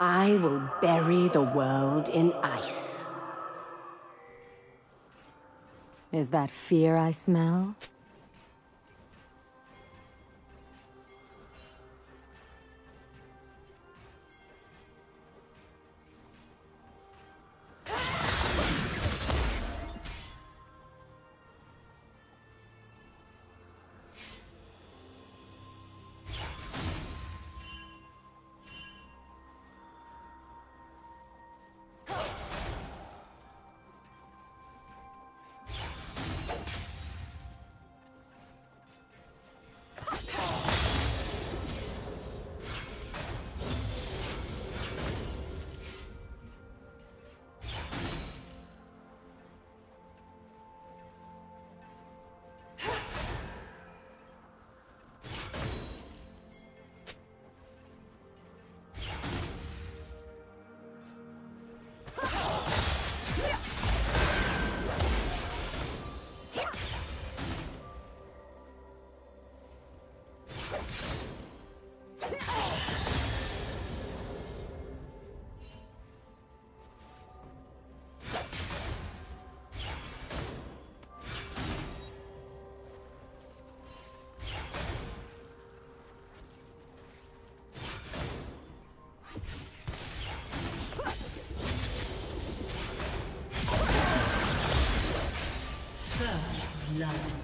I will bury the world in ice. Is that fear I smell? Blood.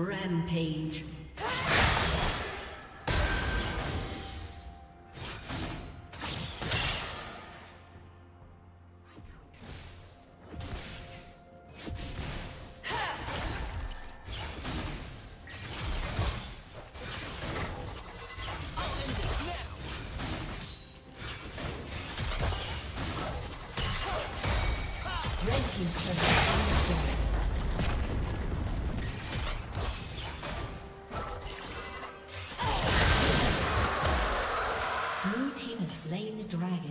Rampage. Blue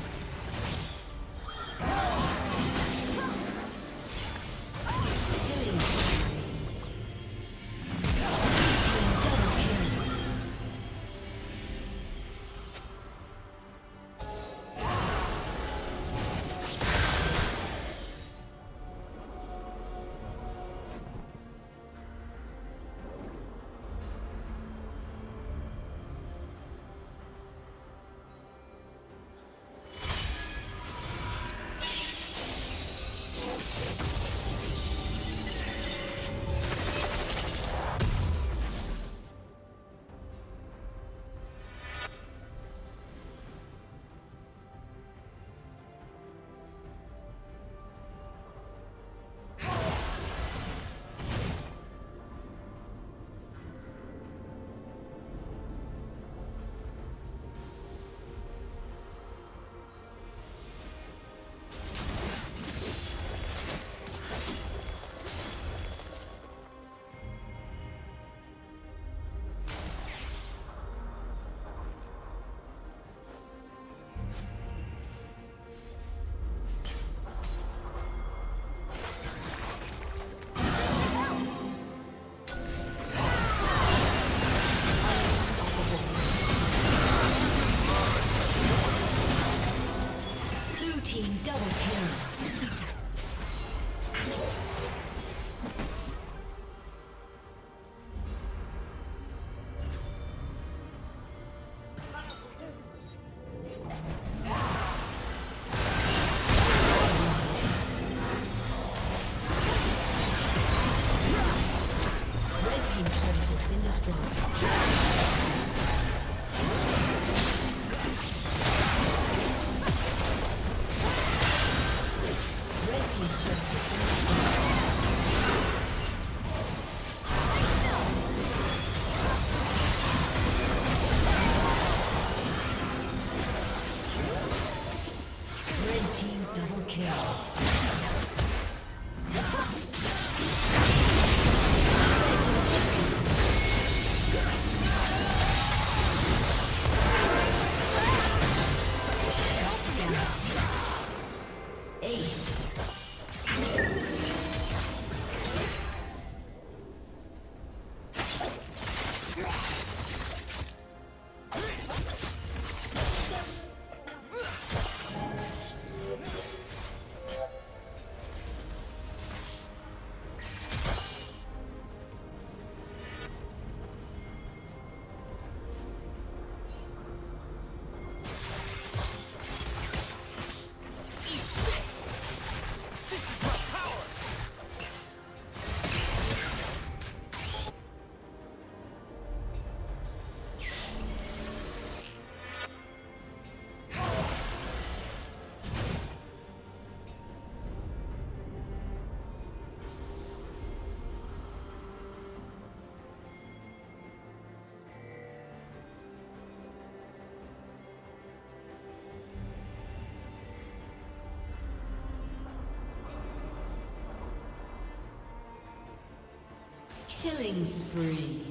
Killing spree.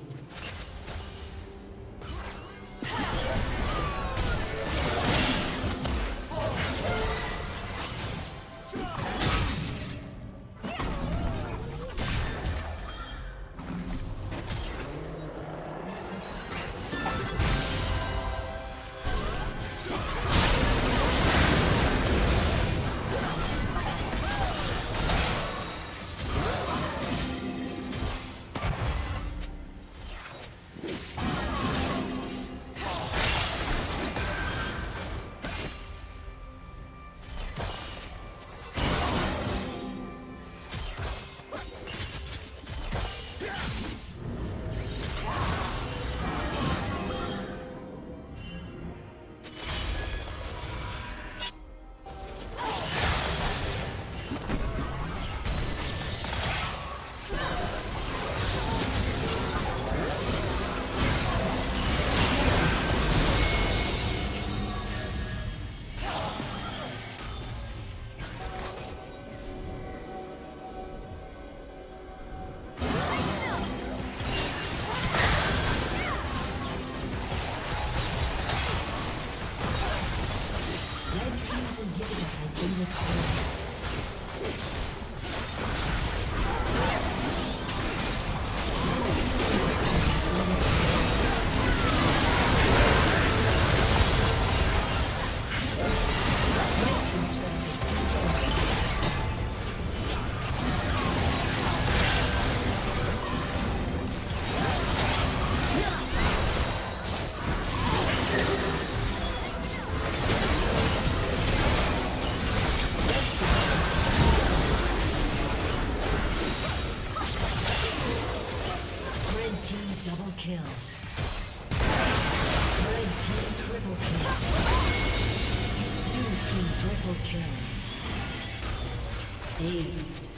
kill. Red team triple kill. Blue team triple kill. Aced.